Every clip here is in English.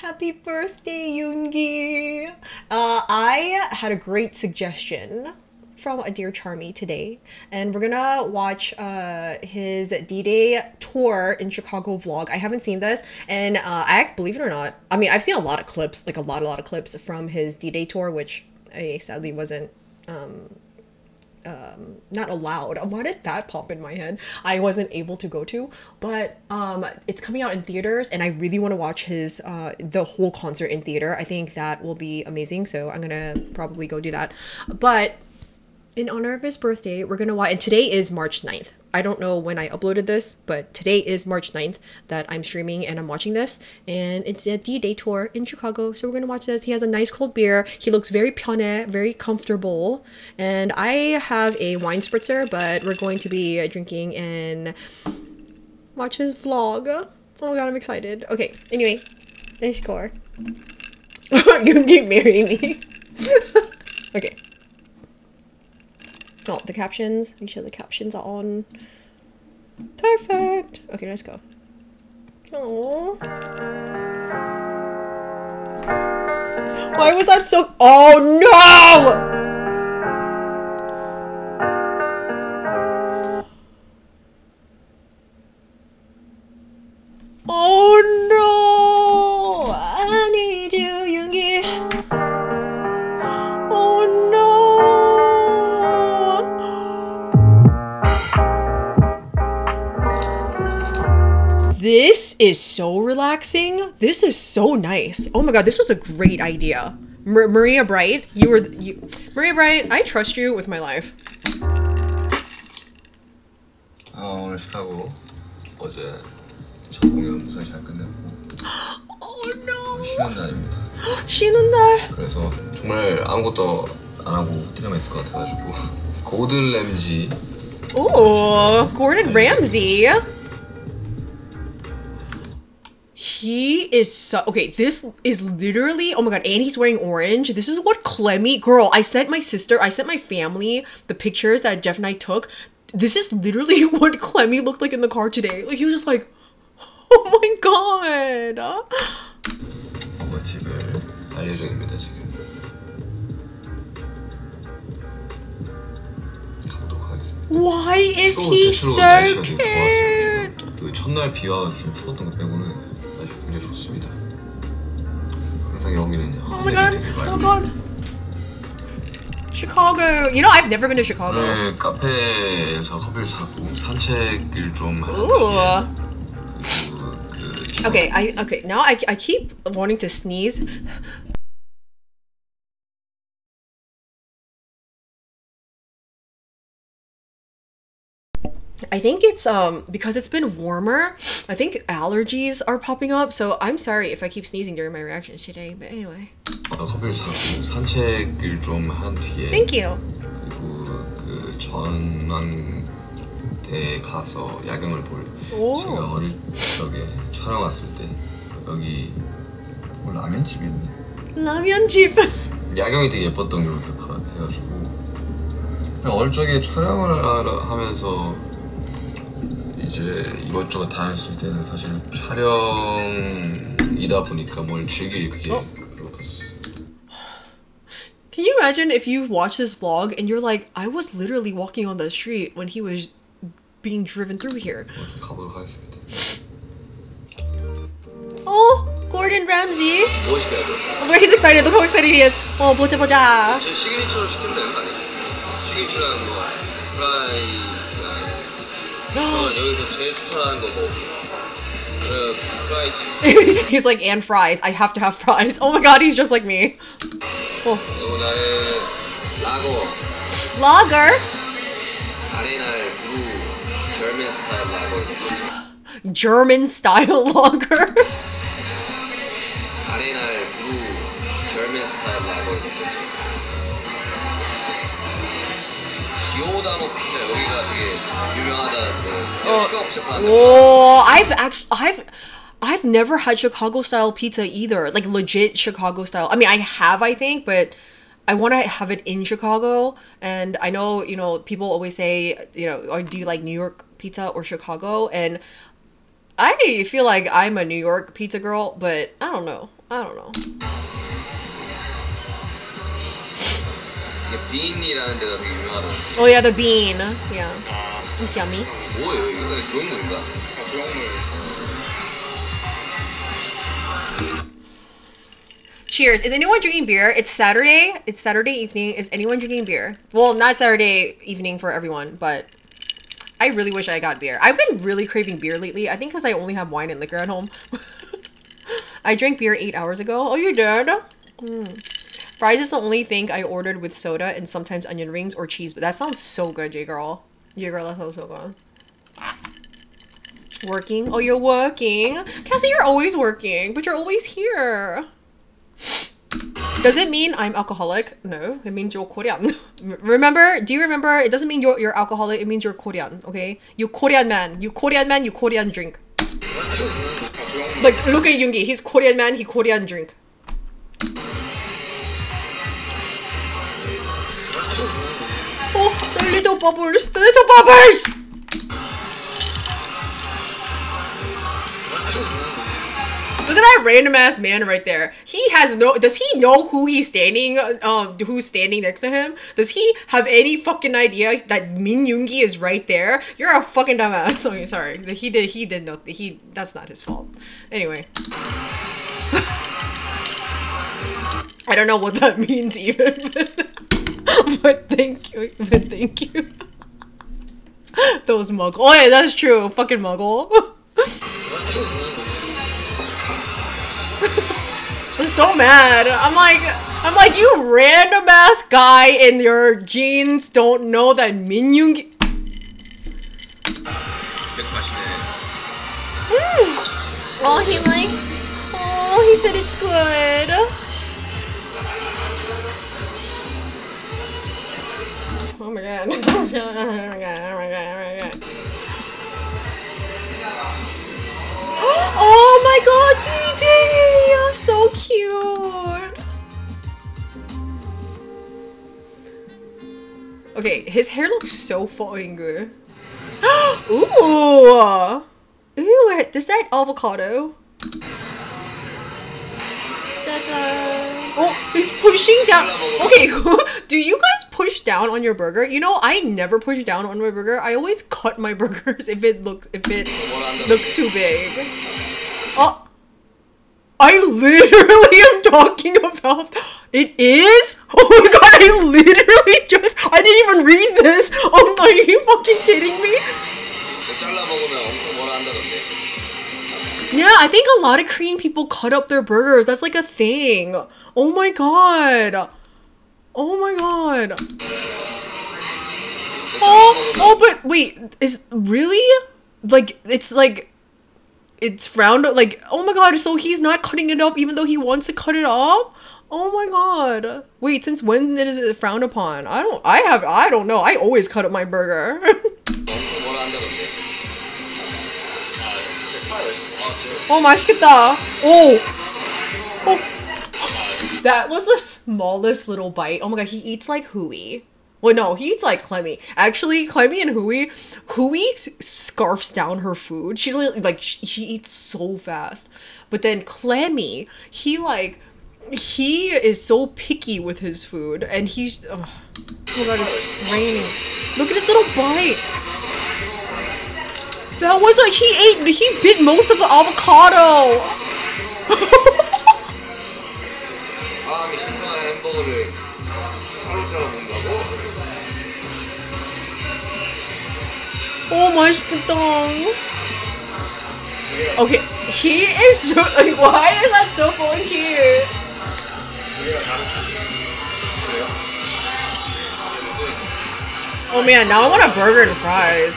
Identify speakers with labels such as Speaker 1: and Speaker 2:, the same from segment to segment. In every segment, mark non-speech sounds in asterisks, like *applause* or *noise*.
Speaker 1: Happy birthday, Yoongi! Uh, I had a great suggestion from a dear Charmy today, and we're gonna watch uh, his D-Day tour in Chicago vlog. I haven't seen this, and uh, I believe it or not, I mean I've seen a lot of clips, like a lot, a lot of clips from his D-Day tour, which I sadly wasn't um, um, not allowed. Why did that pop in my head? I wasn't able to go to, but um, it's coming out in theaters, and I really want to watch his uh, the whole concert in theater. I think that will be amazing. So I'm gonna probably go do that. But in honor of his birthday, we're gonna watch. And today is March 9th. I don't know when I uploaded this, but today is March 9th that I'm streaming and I'm watching this. And it's a D-Day tour in Chicago. So we're gonna watch this. He has a nice cold beer. He looks very pyone, very comfortable. And I have a wine spritzer, but we're going to be drinking and watch his vlog. Oh my god, I'm excited. Okay, anyway, nice score. *laughs* you can marry me. *laughs* okay. Oh, the captions. Make sure the captions are on. Perfect. Okay, let's go. Oh. Why was that so? Oh no! is so relaxing. This is so nice. Oh my god, this was a great idea. Mar- Maria Bright, you were th- you. Maria Bright, I trust you with my life.
Speaker 2: 어, 오늘 시카고 어제 첫 공연 무사히 잘 끝냈고
Speaker 1: Oh no!
Speaker 2: 쉬는 날입니다.
Speaker 1: 쉬는 날.
Speaker 2: 그래서 정말 아무것도 안 하고 호텔에만 있을 것 같아가지고 고든 램지
Speaker 1: Oh, Gordon Ramsay. He is so okay. This is literally oh my god, and he's wearing orange. This is what Clemmy girl. I sent my sister, I sent my family the pictures that Jeff and I took. This is literally *laughs* what Clemmy looked like in the car today. Like he was just like, *laughs* oh my god.
Speaker 2: 맛집을 알 예정입니다 지금. 가보도록 하겠습니다.
Speaker 1: Why is
Speaker 2: 추워,
Speaker 1: he
Speaker 2: 대체로
Speaker 1: so
Speaker 2: 날씨가 되게
Speaker 1: cute?
Speaker 2: 좋았어요. 그 첫날 비 와가지고 좀 추웠던 거 빼고는 날씨 굉장히 좋습니다. 항상 여기는
Speaker 1: Oh my god.
Speaker 2: 되게
Speaker 1: Oh
Speaker 2: 맑고
Speaker 1: god. Chicago. You know, I've never been to Chicago.
Speaker 2: 오늘 카페에서 커피를 사고 산책을 좀 한
Speaker 1: Ooh.
Speaker 2: 뒤에 그리고 그
Speaker 1: Okay, I okay. Now I I keep wanting to sneeze. I think it's um because it's been warmer. I think allergies are popping up. So I'm sorry if I keep sneezing during my reactions today. But anyway,
Speaker 2: 어, 커피를 사고 산책을 좀 한 뒤에
Speaker 1: thank you.
Speaker 2: 그리고 그 전망대에 가서 야경을 볼
Speaker 1: 오.
Speaker 2: 제가 어릴 적에 촬영 왔을 때 여기 뭐 라면집이 있네
Speaker 1: 라면 집. *laughs*
Speaker 2: 야경이 되게 예뻤던 걸로 기억해가지고 그냥 어릴 적에 촬영을 하러- 하면서 이제 이것저것 다녔을 때는 사실 촬영이다 보니까 뭘 즐길 그게
Speaker 1: 어?
Speaker 2: 별로 없었어
Speaker 1: Can you imagine if you watch this vlog and you're like, I was literally walking on the street when he was being driven through here.
Speaker 2: 뭐 가보도록 하겠습니다
Speaker 1: Oh, Gordon Ramsay.
Speaker 2: 무엇이 돼야 돼?
Speaker 1: Where he's excited. Look how excited he is. Oh, 보자 보자.
Speaker 2: 제 시그니처로 시키면 되는 거 아니야? 시그니처라는 거 프라이 가 저는 여기서 제일 추천하는 거 뭐? 그 *laughs* 프라이지
Speaker 1: he's like, and fries. I have to have fries. Oh my god, he's just like me. Oh,
Speaker 2: 그리고 나의 라거
Speaker 1: lager.
Speaker 2: 아레날 브루 젊은 스타일 라거
Speaker 1: German style lager.
Speaker 2: 아레날 브루 젊은 스타일 라거 Oh, 여기가 되게
Speaker 1: 오, I've actually I've I've never had Chicago style pizza either. Like legit Chicago style. I mean, I have, I think, but I want to have it in Chicago. And I know, you know, people always say, you know, or do you like New York pizza or Chicago? And I feel like I'm a New York pizza girl, but I don't know. I don't know.
Speaker 2: 이게 빈이라는 데가 되게 유명하다.
Speaker 1: Oh yeah, the bean. Yeah,
Speaker 3: 아,
Speaker 1: it's yummy.
Speaker 2: 뭐예요? 이거 그냥 좋은 물인가?
Speaker 3: 아, 조형물.
Speaker 1: Cheers. Is anyone drinking beer? It's Saturday. It's Saturday evening. Is anyone drinking beer? Well, not Saturday evening for everyone, but I really wish I got beer. I've been really craving beer lately. I think because I only have wine and liquor at home. *laughs* I drank beer eight hours ago. Oh, you did? Hmm. Fries is the only thing I ordered with soda and sometimes onion rings or cheese, but that sounds so good, J girl. J girl, that sounds so good. Working? Oh, you're working. Cassie, you're always working, but you're always here. Does it mean I'm alcoholic? No, it means you're Korean. *laughs* remember, do you remember? It doesn't mean you're, you're alcoholic, it means you're Korean, okay? You Korean man, you Korean man, you Korean drink. Like, look at Yoongi, he's Korean man, he Korean drink. The little bubbles. The little bubbles. Look at that random ass man right there. He has no. Does he know who he's standing? Um, who's standing next to him? Does he have any fucking idea that Min Yoongi is right there? You're a fucking dumbass. *laughs* Okay, sorry. He did. He did know. He. That's not his fault. Anyway. *laughs* I don't know what that *laughs* means even. *laughs* but thank you. But thank you. *laughs* Those muggle. Oh yeah, that's true. Fucking muggle. *laughs* I'm so mad. I'm like, I'm like, you random ass guy in your jeans don't know that
Speaker 2: Minyung. Good question.
Speaker 1: Oh, he like, oh, he said it's good. Oh, *laughs* oh my god. Oh my god. Oh my god. *gasps* Oh my god. Oh my god. Oh my god, DJ! You're so cute. Okay, his hair looks so fucking good. *gasps* Ooh! Ew, is that avocado? Oh, he's pushing down. Okay, *laughs* do you guys down on your burger. You know, I never push down on my burger. I always cut my *laughs* burgers if it looks if it looks too big. Oh, I literally am talking about it is. Oh my god! I literally just I didn't even read this. Oh my! Are you fucking kidding me? Yeah, I think a lot of Korean people cut up their burgers. That's like a thing. Oh my god. Oh my god. Oh, oh, but wait, is really like it's like it's frowned like oh my god, so he's not cutting it up even though he wants to cut it off? Oh my god. Wait, since when is it frowned upon? I don't I have I don't know. I always cut up my burger. *laughs*
Speaker 2: 엄청 뭐라 한다던데.
Speaker 1: 어 맛있겠다. 오. 어. That was the smallest little bite. Oh my god, he eats like Hui. Well, no, he eats like Clemmy. Actually, Clemmy and Hui, Hui scarfs down her food. She's only like she, she eats so fast. But then Clemmy, he like he is so picky with his food, and he's oh my god, it's raining. Look at his little bite. That was like he ate. He bit most of the avocado.
Speaker 2: 아, 이 신선한 햄버거를 하루처럼 먹는다고?
Speaker 1: Oh 맛있겠다. Okay, he is so *laughs* like why is that so fucking cute? Oh man, now I want a burger and fries.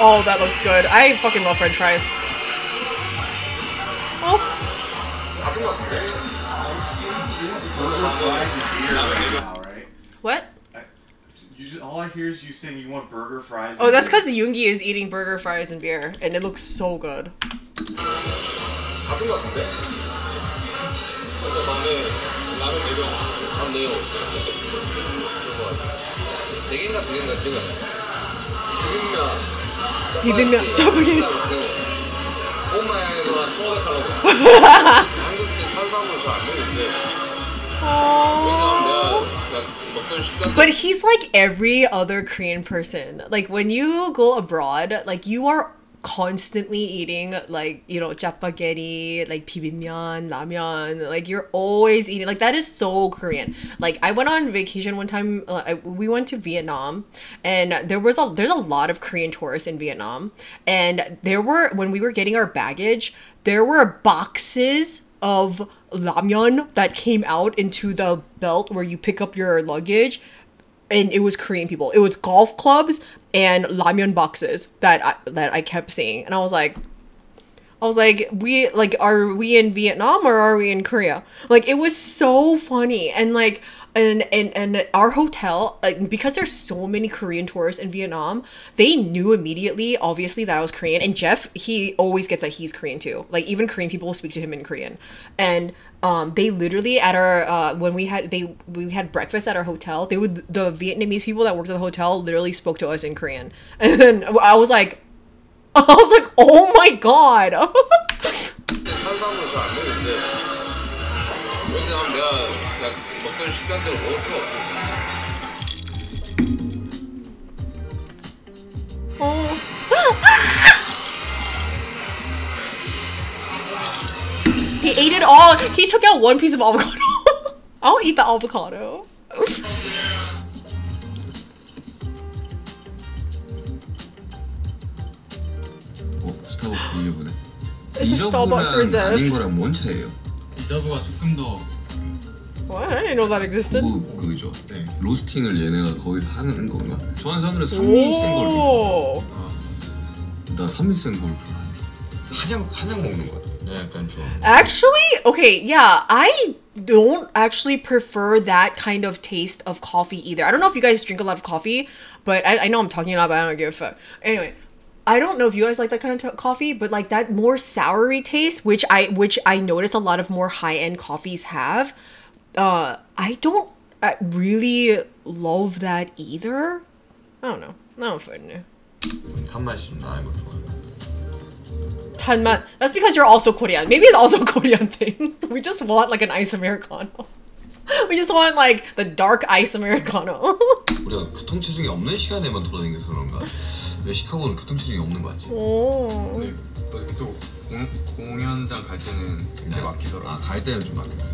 Speaker 1: Oh, that looks good. I fucking love french fries. Oh. What?
Speaker 3: You just, all I hear is you saying you want burger fries.
Speaker 1: oh, that's because Yoongi is eating burger fries and beer, and it looks so good. *laughs*
Speaker 2: 같은 거 같은데? 맞네요.
Speaker 4: 네 개인가 두 *laughs* 개인가 기억이 안 나요.
Speaker 1: 비빔면, 짜파게티.
Speaker 4: 엄마의 동안 토마토 칼로리. 한국인 탄수화물 잘안 먹는데 왜냐면 내가 그냥 먹던 식단
Speaker 1: But he's like every other Korean person. Like when you go abroad, like you are constantly eating like you know Chapagetti, like bibimbap, ramyeon. Like you're always eating. Like that is so Korean. Like I went on vacation one time. Uh, I, we went to Vietnam, and there was a there's a lot of Korean tourists in Vietnam, and there were when we were getting our baggage, there were boxes of ramyeon that came out into the belt where you pick up your luggage and it was Korean people. It was golf clubs and ramyeon boxes that I, that I kept seeing, and I was like, I was like, we like, are we in Vietnam or are we in Korea? Like, it was so funny, and like, and and and our hotel, like, because there's so many Korean tourists in Vietnam, they knew immediately, obviously, that I was Korean. And Jeff, he always gets that he's Korean too. Like, even Korean people will speak to him in Korean, and um, they literally at our uh, when we had they we had breakfast at our hotel. They would the Vietnamese people that worked at the hotel literally spoke to us in Korean, *laughs* and then I was like, *laughs* I was like, oh my god. *laughs*
Speaker 4: 탄
Speaker 1: he ate it all. He took out one piece of avocado. *laughs* I'll eat the avocado.
Speaker 2: 어, 스타벅스 올려보네.
Speaker 1: This is Starbucks
Speaker 2: 리저브랑
Speaker 1: Reserve.
Speaker 2: 아닌 거랑 뭔 차이예요?
Speaker 3: 리저브가 조금 더
Speaker 1: What? I didn't know that existed.
Speaker 2: 뭐 그거죠.
Speaker 3: 네.
Speaker 2: 로스팅을 얘네가 거기서 하는 건가? 좋아하는 사람들은 산미 센걸 좀 좋아.
Speaker 1: Oh.
Speaker 3: 아,
Speaker 2: 나 산미 센걸 별로 안 좋아. 한약 한약 먹는 거 같아. Control.
Speaker 1: Actually, okay, yeah, I don't actually prefer that kind of taste of coffee either. I don't know if you guys drink a lot of coffee, but I, I know I'm talking a lot, but I don't give a fuck. Anyway, I don't know if you guys like that kind of t- coffee, but like that more soury taste, which I which I notice a lot of more high end coffees have. Uh, I don't really love that either. I don't know. I don't fucking know.
Speaker 2: How much is not good? 걸 좋아해.
Speaker 1: Tanman. That's because you're also Korean. Maybe it's also a Korean *laughs* thing. We just want like an ice americano. *laughs* We just want like the dark ice americano. *laughs*
Speaker 2: 우리가 교통 체증이 없는 시간에만 돌아다녀서 그런가? 왜 시카고는 교통 체증이 없는 거 같지?
Speaker 1: oh.
Speaker 3: 근데 어저께 또 공, 공연장 갈 때는 되게 막히더라고.
Speaker 2: 아, 갈 때는 좀 막혔어.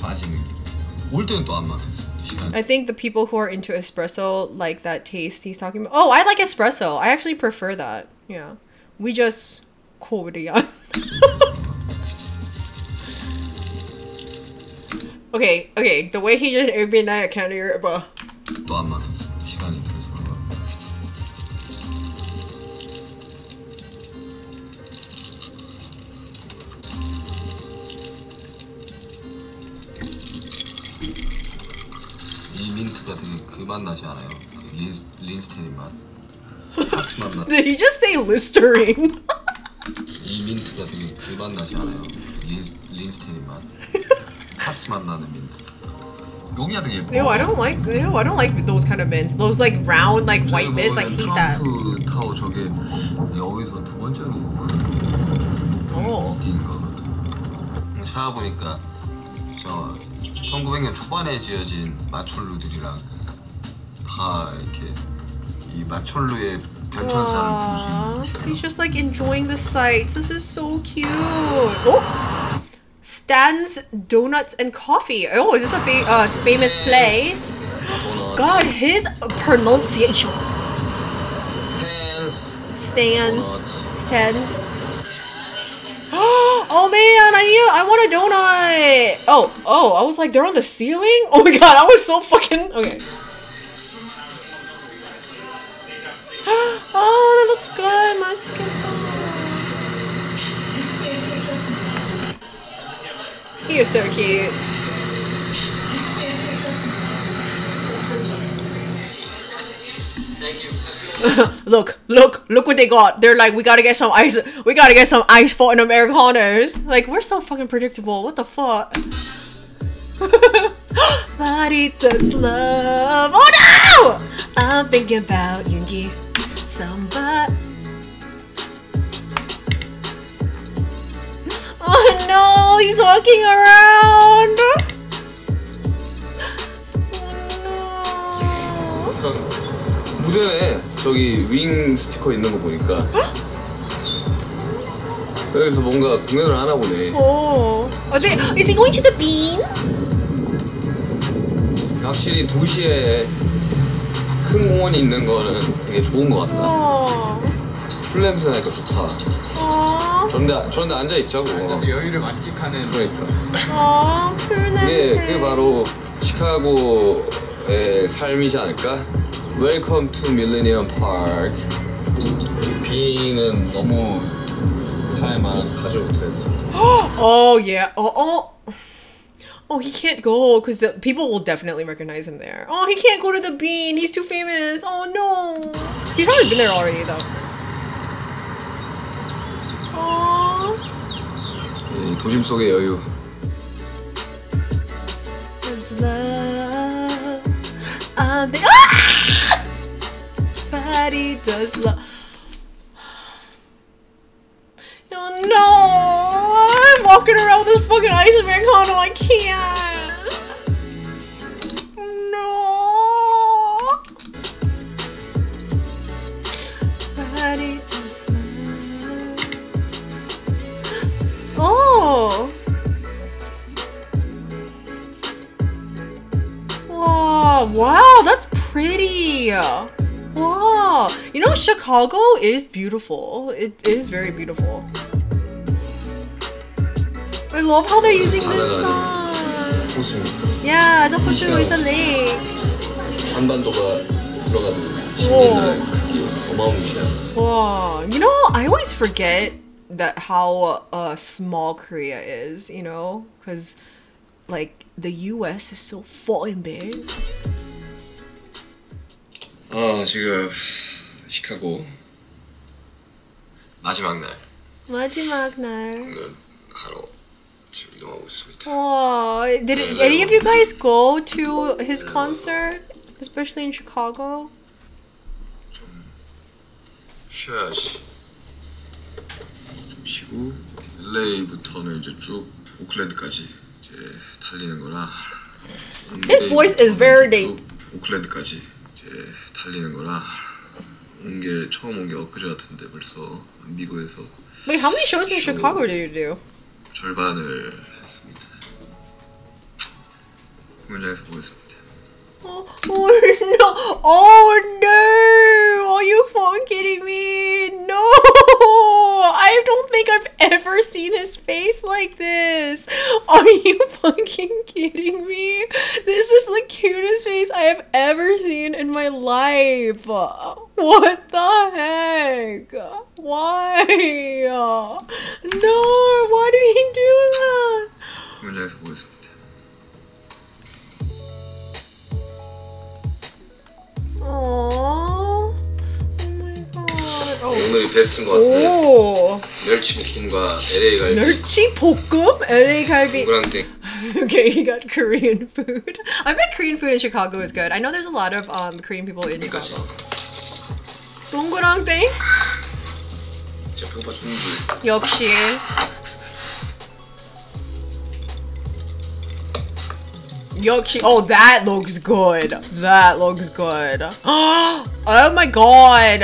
Speaker 2: 빠지는 길. 올 때는 또 안 막혔어. 시간.
Speaker 1: I think the people who are into espresso like that taste he's talking about. Oh, I like espresso. I actually prefer that. Yeah. We just Korean. *laughs* okay, okay. The way he just every night I can't hear it, but
Speaker 2: 또안 막혔어. 시간이 그래서 그런가? 이 민트가 되게 그 맛 나지 않아요? 그 린, 린스테린 맛. *laughs* 파스 맛 나.
Speaker 1: did he just say Listerine?
Speaker 2: 이 민트가 되게 그 맛 나지 않아요? 린, 린스테린 맛. 파스 맛 나는 민트. 여기가 되게 예뻐.
Speaker 1: Ew, I don't like. Ew, I don't like those kind of mints. Those like round, like white mints. I hate that.
Speaker 2: 트럼프 타워 저게 여기서 두 번째로
Speaker 1: Oh.
Speaker 2: 디인가 같아. 찾아보니까 저 1900년 초반에 지어진 마철루들이랑 다 이렇게 이 마철루의 변천사를 볼 수 있는
Speaker 1: Aw,
Speaker 2: 곳이에요.
Speaker 1: he's just like enjoying the sights. This is so cute. Oh, Stan's Donuts and Coffee. Oh, is this a fa- uh, famous place?
Speaker 2: 도넛,
Speaker 1: God, his pronunciation.
Speaker 2: 스탠스,
Speaker 1: Stands.
Speaker 2: 도넛.
Speaker 1: Stands. *gasps* oh man, I need. I want a donut. Oh, oh, I was like, they're on the ceiling. Oh my god, I was so fucking okay. *gasps* Oh, that looks good. My skin. Is so cute. *laughs* look, look, look what they got. They're like, we gotta get some ice. We gotta get some ice for an Americanos. Like, we're so fucking predictable. What the fuck? *laughs* Does love. Oh no! I'm thinking about Yoongi. Somebody. Oh no, he's walking around. Oh
Speaker 2: 우선 무대에 저기 윙 스피커 있는 거 보니까 여기서 뭔가 공연을 하나 보네.
Speaker 1: no. Oh. Are they, is he going to the bean?
Speaker 2: 확실히 도시에 큰 공원이 있는 거는 되게 좋은 것 같다.
Speaker 1: Oh.
Speaker 2: 풀 냄새 나니까 좋다.
Speaker 1: Oh.
Speaker 2: 저런데 저런데 앉아 있자고.
Speaker 5: 앉아서 여유를 만끽하는
Speaker 2: 그러니까
Speaker 1: Oh. 풀
Speaker 2: 이게
Speaker 1: 냄새.
Speaker 2: 그게 바로 시카고의 삶이지 않을까? Welcome to Millennium Park. 비는 너무 사람이 많아서 가지 못했어.
Speaker 1: Oh yeah. Oh oh. Oh, he can't go because the people will definitely recognize him there. Oh, he can't go to the bean. He's too famous. Oh no. He's probably been there already though. Oh.
Speaker 2: 이 도심 속의 여유.
Speaker 1: love. I'm the ah! Body does love. Oh no! Walking around with this fucking ice americano. I can't. No. Body. Oh. Wow, wow, that's pretty. Wow. You know, Chicago is beautiful. It is very beautiful. I love how they're using this song.
Speaker 2: 호수.
Speaker 1: Yeah, it's a Hoshino, it's a lake.
Speaker 2: 한반도가 들어가는
Speaker 1: 오.
Speaker 2: 지구인들의 크기 어마무시한.
Speaker 1: Wow. You know, I always forget that how uh, small Korea is, you know? Because, like, the US is so fucking big.
Speaker 2: 아 지금 시카고 마지막 날
Speaker 1: 마지막 날.
Speaker 2: 공연 하러 지금 이동하고 있습니다.
Speaker 1: Oh, did
Speaker 2: Yeah,
Speaker 1: any of you
Speaker 2: little.
Speaker 1: guys go to his concert, especially in Chicago?
Speaker 2: 쉬어야지. 좀 쉬고 LA부터는 이제 쭉 오클랜드까지 이제 달리는 거라.
Speaker 1: His voice is very deep.
Speaker 2: 쭉 오클랜드까지 이제 달리는 거라. 온 게 처음 온 게 엊그제 같은데 벌써 미국에서
Speaker 1: Wait, how many shows in
Speaker 2: Sure.
Speaker 1: Chicago did you do?
Speaker 2: 절반을 했습니다. 공연장에서 보겠습니다.
Speaker 1: Oh, oh no! Oh no! Are you fucking kidding me? No! *laughs* I don't think I've ever seen his face like this. Are you fucking kidding me? This is the cutest face I have ever seen in my life. What the heck? Why? No! Why did he do that?
Speaker 2: 공연장에서 보겠습니다.
Speaker 1: Oh. Oh my god. Oh.
Speaker 2: 오늘이 베스트인 것 같은데
Speaker 1: 오.
Speaker 2: 멸치 볶음과 LA 갈비
Speaker 1: 멸치 볶음? LA 갈비.
Speaker 2: 동그랑땡 *laughs*
Speaker 1: Okay, he got Korean food. I bet Korean food in Chicago is good. I know there's a lot of um Korean people in
Speaker 2: 여기까지
Speaker 1: Chicago. 동그랑땡?
Speaker 2: 진짜 배고파 죽는 줄
Speaker 1: 역시. 역시. Oh, that looks good. That looks good. *gasps* Oh my god.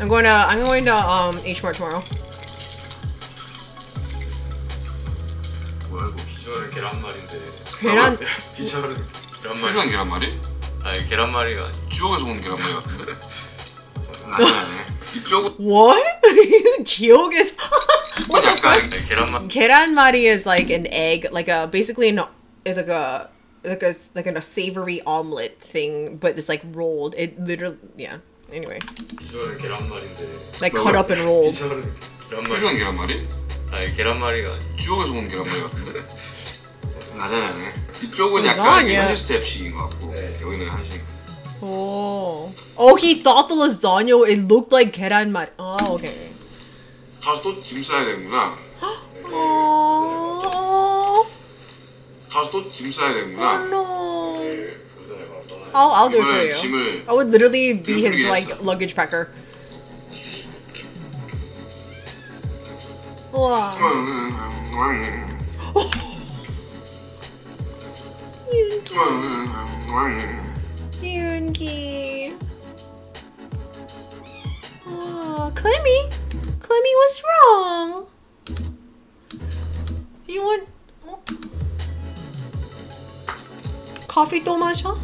Speaker 1: I'm going to I'm going to um H Mart tomorrow.
Speaker 2: 뭐야 이거
Speaker 6: 비주얼은 계란말인데
Speaker 1: 계란
Speaker 6: 비주얼은 계란말이
Speaker 2: 푸주한 계란말이?
Speaker 6: 아니 계란말이가
Speaker 2: 지옥에서 온 계란말이 같은데 *laughs* *laughs* 아니 아니 이쪽은
Speaker 1: What? 지옥에서
Speaker 2: 약간
Speaker 6: 아니, 계란말
Speaker 1: 계란말이 is like an egg, like a basically an it's like a like a like a savory omelet thing, but it's like rolled. It literally yeah. Anyway,
Speaker 6: 비주얼은 계란말인데
Speaker 1: like cut up and rolled.
Speaker 6: 비주얼은
Speaker 2: 푸주한
Speaker 6: 계란말이
Speaker 2: 계란말이?
Speaker 6: 아니 계란말이가
Speaker 2: 지옥에서 온 계란말이 같은데 *laughs* 아니 아니 아니 이쪽은
Speaker 1: Lasagna.
Speaker 2: 약간 이게 현지 스텝식인 것 같고
Speaker 6: 네.
Speaker 2: 여기는 한식
Speaker 1: Oh. Oh, he thought the lasagna it looked like 계란말이. Oh, okay.
Speaker 2: 가서 또 짐 싸야 되는구나
Speaker 1: Oh.
Speaker 2: 가서 가서 또 짐 싸야 되는구나.
Speaker 1: no.
Speaker 6: 오전에 바로 떠나요.
Speaker 1: I'll I'll do it for
Speaker 2: 이번엔
Speaker 1: you.
Speaker 2: 짐을
Speaker 1: I would literally be his
Speaker 2: 짐
Speaker 1: like
Speaker 2: 준비했어.
Speaker 1: luggage packer. 와. 윤기. 와, Clemmy. Clemmy, what's wrong? You want 어? 커피 또 마셔?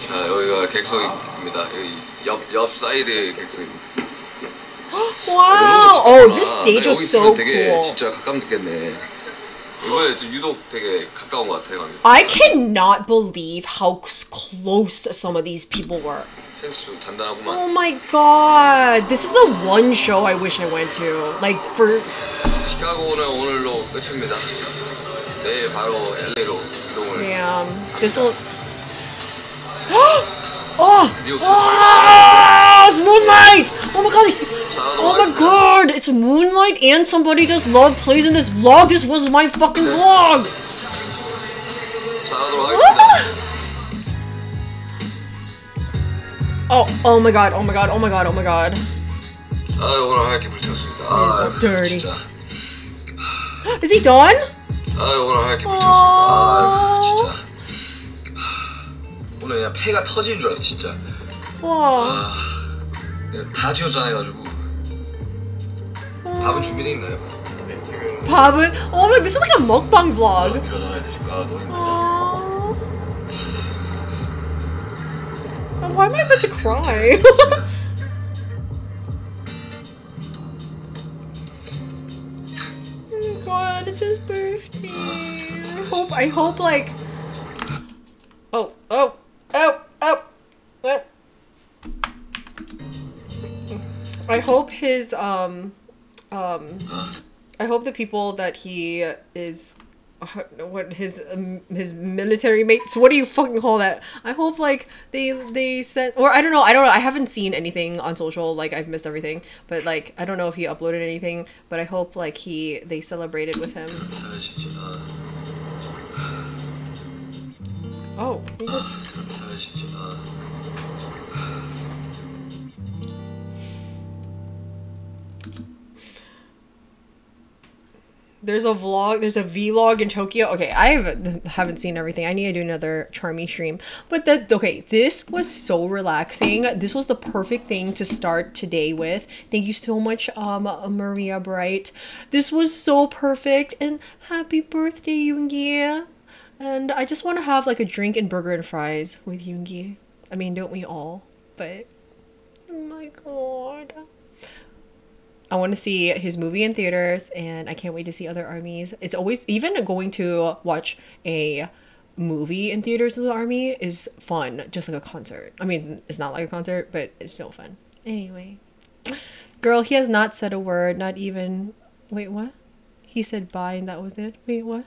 Speaker 2: 자 여기가 객석입니다. 여기 옆, 옆 사이드 객석입니다.
Speaker 1: wow. Oh, this stage
Speaker 2: 여기
Speaker 1: was so
Speaker 2: 있으면 되게
Speaker 1: cool.
Speaker 2: 진짜 가까움 느꼈네. 이번에 좀 유독 되게 가까운 것 같아. 가면.
Speaker 1: I cannot believe how close some of these people were.
Speaker 2: 펜스 단단하구만.
Speaker 1: Oh my god. This is the one show I wish I went to. Like for
Speaker 2: 시카고는 오늘로 끝입니다. 내일 바로 LA로 이동을.
Speaker 1: damn. This will Oh! Oh! It's Moonlight! Oh my god! Oh my god! It's Moonlight and somebody does love plays in this vlog. This was my fucking vlog. Oh! Oh my god! Oh my god! Oh my god! Oh my god! He's dirty. Is he done? Oh.
Speaker 2: 오늘 그냥 폐가 터지는 줄 알았어 진짜.
Speaker 1: Wow.
Speaker 2: 아다 지었잖아 해가지고. 밥은 준비돼 있나요?
Speaker 6: 네, 지금
Speaker 1: 밥은 Oh this is like a mukbang vlog.
Speaker 2: 일어나야 되니까 아, 너무.
Speaker 1: Aww. Why am I about to cry? oh my god, it's his birthday. I hope, I hope like. his um um I hope the people that he is what his um, his military mates what do you fucking call that? I hope like they they sent or i don't know i don't know i haven't seen anything on social like i've missed everything but like i don't know if he uploaded anything but i hope like he they celebrated with him. *sighs* Oh he just there's a vlog there's a vlog in tokyo. Okay i haven't, haven't seen everything. I need to do another charmy stream. But that okay this was so relaxing. This was the perfect thing to start today with. Thank you so much um maria bright. This was so perfect. And happy birthday yoongi and i just want to have like a drink and burger and fries with yoongi i mean don't we all? But oh my god I want to see his movie in theaters, and I can't wait to see other armies. It's always even going to watch a movie in theaters with the army is fun, just like a concert. I mean, it's not like a concert, but it's still fun. Anyway, girl, he has not said a word, not even. Wait, what? He said bye, and that was it. Wait, what?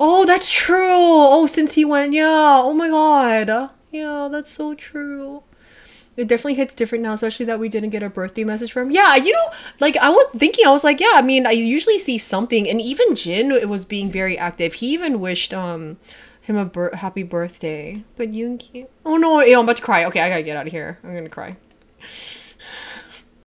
Speaker 1: Oh, that's true. Oh, since he went, yeah. Oh my god. Yeah, that's so true. It definitely hits different now, especially that we didn't get a birthday message from. Yeah, you know, like I was thinking, I was like, yeah, I mean, I usually see something, and even Jin it was being very active. He even wished um him a bir- happy birthday. But Yoongi, oh no, yeah, I'm about to cry. Okay, I gotta get out of here. I'm gonna cry.